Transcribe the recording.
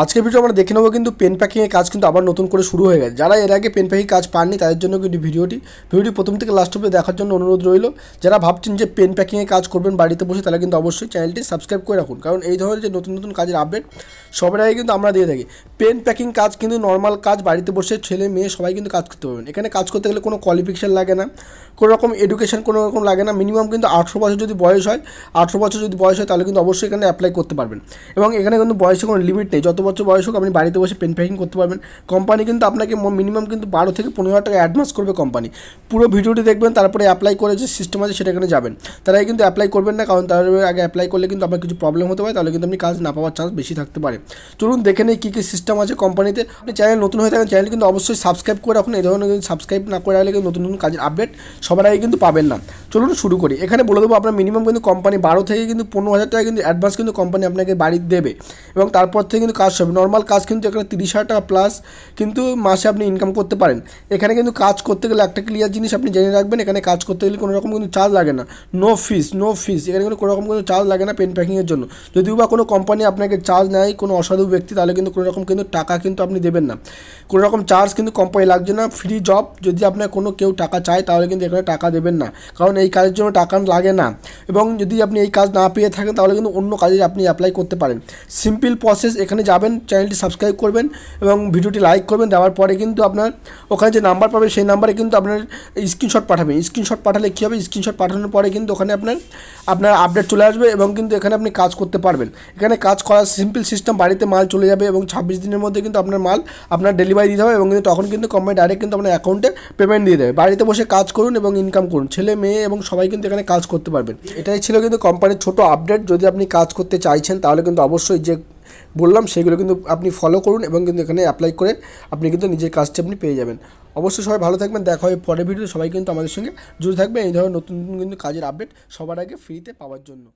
আজকের ভিডিও আমরা দেখে নেব, কিন্তু পেন প্যাকিংয়ের কাজ কিন্তু আবার নতুন করে শুরু হয়ে গেছে। যারা এর আগে পেন প্যাকিং কাজ পাননি, তাদের জন্য কিন্তু ভিডিওটি ভিডিওটি প্রথম থেকে লাস্ট অব্দি দেখার জন্য অনুরোধ রইল। যারা ভাবছেন যে পেন প্যাকিংয়ে কাজ করবেন বাড়িতে বসে, তারা কিন্তু অবশ্যই চ্যানেলটি সাবস্ক্রাইব করে রাখুন। কারণ এই ধরনের যে নতুন নতুন কাজের আপডেট সবার আগে কিন্তু আমরা দিয়ে থাকি। পেন প্যাকিং কাজ কিন্তু নর্মাল কাজ, বাড়িতে বসে ছেলে, মেয়ে সবাই কিন্তু কাজ করতে পারবেন। এখানে কাজ করতে গেলে কোনো কোয়ালিফিকেশান লাগে না, কোনো রকম এডুকেশন কোনো রকম লাগে না। মিনিমাম কিন্তু আঠেরো বছর যদি বয়স হয়, আঠেরো বছর যদি বয়স হয়, তাহলে কিন্তু অবশ্যই এখানে অ্যাপ্লাই করতে পারবেন। এবং এখানে কিন্তু বয়সে কোনো লিমিট নেই। যত বছর বয়স হোক, আপনি বাড়িতে বসে পেন প্যাকিং করতে পারবেন। কোম্পানি কিন্তু আপনাকে মিনিমাম কিন্তু বারো থেকে পনেরো হাজার টাকা অ্যাডভান্স করবে কোম্পানি পুরো ভিডিওটি দেখবেন, তারপরে অ্যাপ্লাই করে যে সিস্টেম আছে সেটা এখানে যাবেন। তারা কিন্তু অ্যাপ্লাই করবেন না, কারণ তার আগে অ্যাপ্লাই করলে কিন্তু আপনার কিছু প্রবলেম হতে পারে, তাহলে কিন্তু আপনি কাজ না পাওয়ার চান্স বেশি থাকতে পারে। চলুন দেখে নেই কী কী সিস্টেম আছে কোম্পানিতে আপনি চ্যানেল নতুন হয়ে থাকেন চ্যানেল কিন্তু অবশ্যই সাবস্ক্রাইব করে রাখুন। এই ধরনের কিন্তু সাবস্ক্রাইব না করে রাখলে কিন্তু নতুন নতুন কাজের আপডেট সবার আগে কিন্তু পাবেন না। চলুন শুরু করি। এখানে বলে দেবো, আপনার মিনিমাম কিন্তু কোম্পানি বারো থেকে কিন্তু পনেরো হাজার টাকা কিন্তু অ্যাডভান্স কিন্তু কোম্পানি আপনাকে বাড়ি দেবে। এবং তারপর থেকে কিন্তু কাজ হবে নর্মাল কাজ কিন্তু এখানে তিরিশ হাজার টাকা প্লাস কিন্তু মাসে আপনি ইনকাম করতে পারেন। এখানে কিন্তু কাজ করতে গেলে একটা ক্লিয়ার জিনিস আপনি জেনে রাখবেন, এখানে কাজ করতে গেলে কোনো রকম কিন্তু চার্জ লাগে না। নো ফিস নো ফিস এখানে কিন্তু কোনো রকম চার্জ লাগে না পেন প্যাকিংয়ের জন্য। যদিও বা কোনো কোম্পানি আপনাকে চার্জ নেয় কোনো অসাধু ব্যক্তি, তাহলে কিন্তু কোনো রকম কিন্তু টাকা কিন্তু আপনি দেবেন না। কোনো রকম চার্জ কিন্তু কোম্পানি লাগছে না ফ্রি জব যদি আপনার কোনো কেউ টাকা চায়, তাহলে কিন্তু এখানে টাকা দেবেন না। কারণ এই কাজের জন্য টাকা লাগে না। এবং যদি আপনি এই কাজ না পেয়ে থাকেন, তাহলে কিন্তু অন্য কাজে আপনি অ্যাপ্লাই করতে পারেন। সিম্পল প্রসেস এখানে যাবেন চ্যানেলটি সাবস্ক্রাইব করবেন এবং ভিডিওটি লাইক করবেন, দেওয়ার পরে কিন্তু আপনার ওখানে যে নাম্বার পাবেন, সেই নাম্বারে কিন্তু আপনার স্ক্রিনশট পাঠাবেন। স্ক্রিনশট পাঠালে কী হবে? স্ক্রিনশট পাঠানোর পরে কিন্তু ওখানে আপনার আপনার আপডেট চলে আসবে এবং কিন্তু এখানে আপনি কাজ করতে পারবেন। এখানে কাজ করার সিম্পল সিস্টেম বাড়িতে মাল চলে যাবে এবং ছাব্বিশ দিনের মধ্যে কিন্তু আপনার মাল আপনার ডেলিভারি দিতে হবে এবং কিন্তু তখন কিন্তু কোম্পানি ডাইরেক্ট কিন্তু আপনার অ্যাকাউন্টে পেমেন্ট দিয়ে দেবে। বাড়িতে বসে কাজ করুন এবং ইনকাম করুন। ছেলে, মেয়ে এবং সবাই কিন্তু এখানে কাজ করতে পারবেন। এটাই ছিল কিন্তু কোম্পানির ছোট আপডেট যদি আপনি কাজ করতে চাইছেন, তাহলে কিন্তু অবশ্যই যে বললাম, সেগুলো কিন্তু আপনি ফলো করুন এবং কিন্তু এখানে অ্যাপ্লাই করে আপনি কিন্তু নিজের কাজটি আপনি পেয়ে যাবেন। অবশ্যই সবাই ভালো থাকবেন, দেখা হয় পরের ভিডিওতে সবাই কিন্তু আমাদের সঙ্গে জুড়ে থাকবে এই ধরনের নতুন নতুন কিন্তু কাজের আপডেট সবার আগে ফ্রিতে পাওয়ার জন্য।